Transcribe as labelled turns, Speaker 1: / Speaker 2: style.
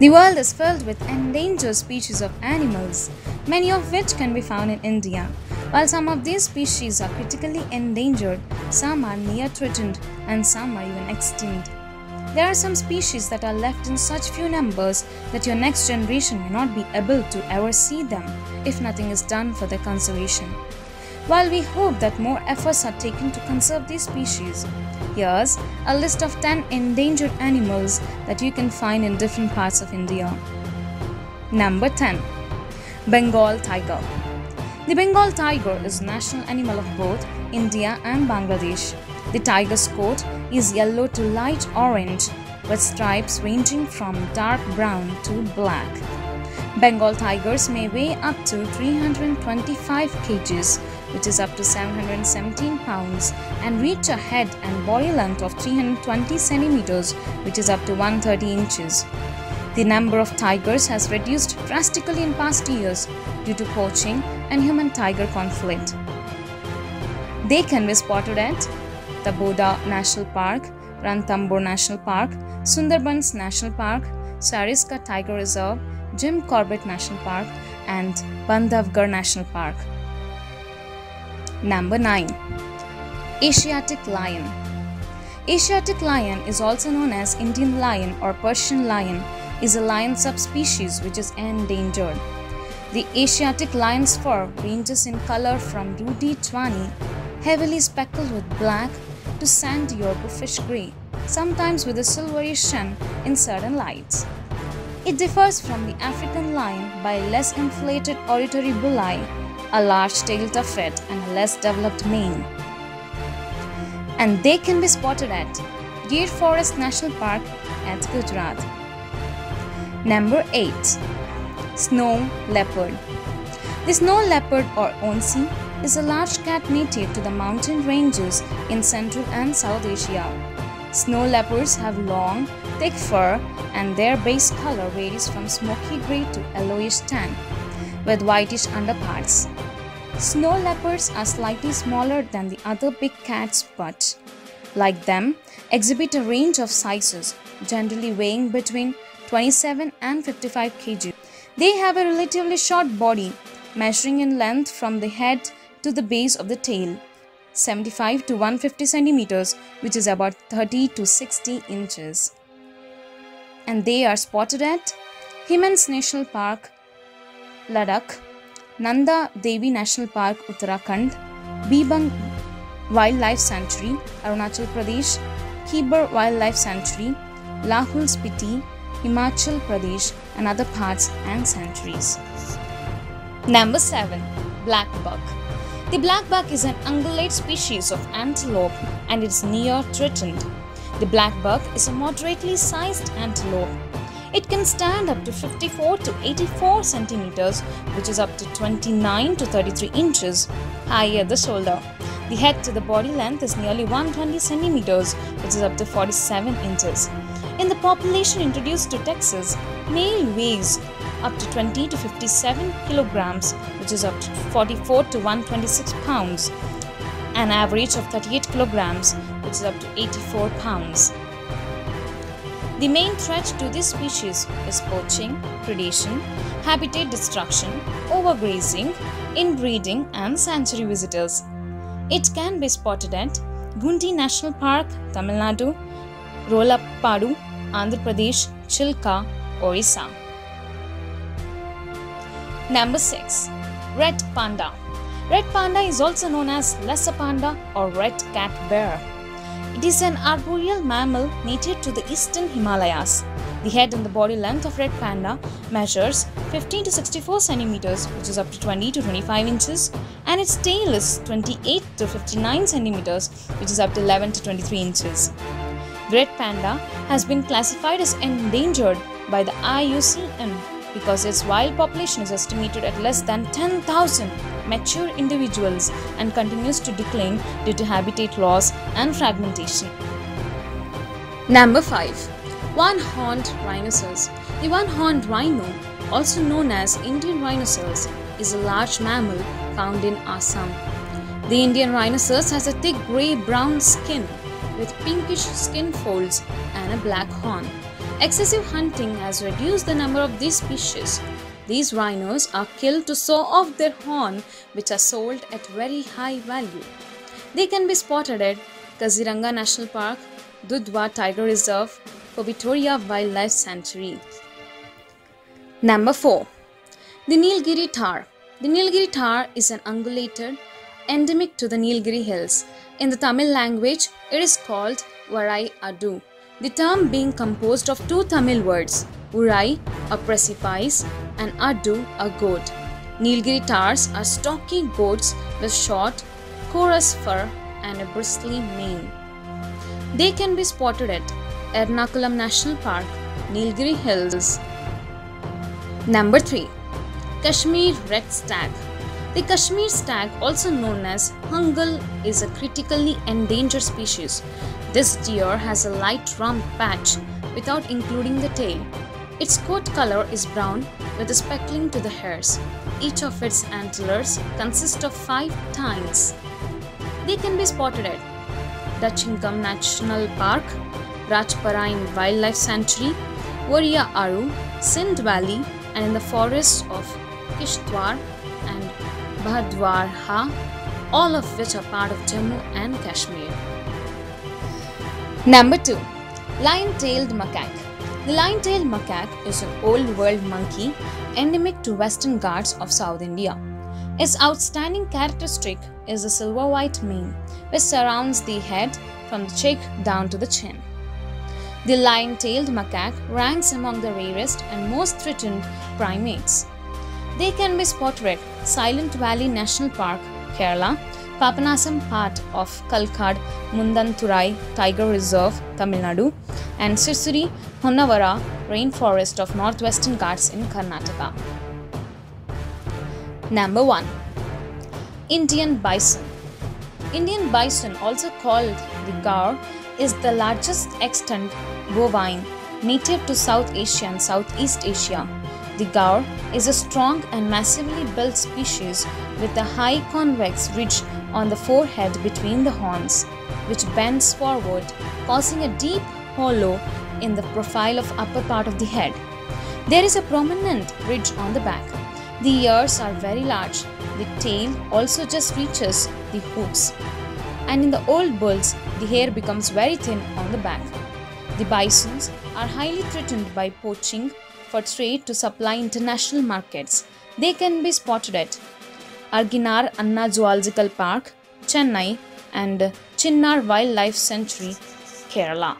Speaker 1: The world is filled with endangered species of animals, many of which can be found in India. While some of these species are critically endangered, some are near threatened, and some are even extinct. There are some species that are left in such few numbers that your next generation may not be able to ever see them if nothing is done for their conservation. While we hope that more efforts are taken to conserve these species, here's a list of 10 endangered animals that you can find in different parts of India. Number 10 Bengal Tiger The Bengal tiger is a national animal of both India and Bangladesh. The tiger's coat is yellow to light orange with stripes ranging from dark brown to black. Bengal tigers may weigh up to 325 kgs, which is up to 717 pounds, and reach a head and body length of 320 centimeters, which is up to 130 inches. The number of tigers has reduced drastically in past years due to poaching and human-tiger conflict. They can be spotted at Tadoba National Park, Ranthambore National Park, Sundarbans National Park, Sariska Tiger Reserve, Jim Corbett National Park, and Bandhavgarh National Park. Number 9. Asiatic Lion Asiatic lion is also known as Indian lion or Persian lion is a lion subspecies which is endangered. The Asiatic lion's fur ranges in color from ruddy tawny, heavily speckled with black, to sandy or buffish gray, sometimes with a silvery sheen in certain lights. It differs from the African lion by less inflated auditory bullae, a large tail tuffet, and a less developed mane. And they can be spotted at Gir Forest National Park at Gujarat. Number 8 Snow Leopard The snow leopard or ounce is a large cat native to the mountain ranges in Central and South Asia. Snow leopards have long, thick fur and their base color varies from smoky gray to yellowish tan, with whitish underparts. Snow leopards are slightly smaller than the other big cats but, like them, exhibit a range of sizes, generally weighing between 27 and 55 kg. They have a relatively short body, measuring in length from the head to the base of the tail, 75 to 150 centimeters, which is about 30 to 60 inches. And they are spotted at Hemis National Park, Ladakh, Nanda Devi National Park, Uttarakhand, Dibang Wildlife Sanctuary, Arunachal Pradesh, Kibber Wildlife Sanctuary, Lahul Spiti, Himachal Pradesh, and other parts and sanctuaries. Number 7. Black Buck The black buck is an ungulate species of antelope and is near threatened. The black buck is a moderately sized antelope. It can stand up to 54 to 84 centimeters, which is up to 29 to 33 inches high at the shoulder. The head to the body length is nearly 120 centimeters, which is up to 47 inches. In the population introduced to Texas, male weighs up to 20 to 57 kilograms, which is up to 44 to 126 pounds, an average of 38 kilograms, which is up to 84 pounds. The main threat to this species is poaching, predation, habitat destruction, overgrazing, inbreeding, and sanctuary visitors. It can be spotted at Guindy National Park, Tamil Nadu, Rollapadu, Andhra Pradesh, Chilka, Orissa. Number 6. Red Panda Red panda is also known as lesser panda or red cat bear. It is an arboreal mammal native to the eastern Himalayas. The head and the body length of red panda measures 15 to 64 centimeters, which is up to 20 to 25 inches, and its tail is 28 to 59 centimeters, which is up to 11 to 23 inches. The red panda has been classified as endangered by the IUCN because its wild population is estimated at less than 10,000 mature individuals and continues to decline due to habitat loss and fragmentation. Number 5. One-horned rhinoceros. The one-horned rhino, also known as Indian rhinoceros, is a large mammal found in Assam. The Indian rhinoceros has a thick grey-brown skin with pinkish skin folds and a black horn. Excessive hunting has reduced the number of these species. These rhinos are killed to saw off their horn, which are sold at very high value. They can be spotted at Kaziranga National Park, Dudhwa Tiger Reserve, Pobitora Wildlife Sanctuary. Number 4. The Nilgiri Tahr. The Nilgiri Tahr is an ungulated endemic to the Nilgiri Hills. In the Tamil language, it is called Varai Adu. The term being composed of two Tamil words, Urai, a precipice, and Adu, a goat. Nilgiri tahrs are stocky goats with short, coarse fur and a bristly mane. They can be spotted at Eravikulam National Park, Nilgiri Hills. Number 3. Kashmir Red Stag The Kashmir stag, also known as Hangul, is a critically endangered species. This deer has a light rump patch without including the tail. Its coat color is brown with a speckling to the hairs. Each of its antlers consist of five tines. They can be spotted at Dachigam National Park, Rajparian Wildlife Sanctuary, Waria Aru, Sindh Valley, and in the forests of Kishtwar and Bhaderwah, all of which are part of Jammu and Kashmir. Number 2. Lion-tailed macaque. The lion-tailed macaque is an old world monkey endemic to western Ghats of South India. Its outstanding characteristic is the silver-white mane, which surrounds the head from the cheek down to the chin. The lion-tailed macaque ranks among the rarest and most threatened primates. They can be spotted at Silent Valley National Park, Kerala, Papanasam part of Kalkad Mundanthurai Tiger Reserve, Tamil Nadu, and Sirsuri Honnavara Rainforest of Northwestern Ghats in Karnataka. Number 1. Indian Bison Indian bison, also called the gaur, is the largest extant bovine native to South Asia and Southeast Asia. The gaur is a strong and massively built species with a high convex ridge on the forehead between the horns, which bends forward, causing a deep hollow in the profile of upper part of the head. There is a prominent ridge on the back. The ears are very large. The tail also just reaches the hooves. And in the old bulls, the hair becomes very thin on the back. The bisons are highly threatened by poaching for trade to supply international markets. They can be spotted at Arignar Anna Zoological Park, Chennai, and Chinnar Wildlife Sanctuary, Kerala.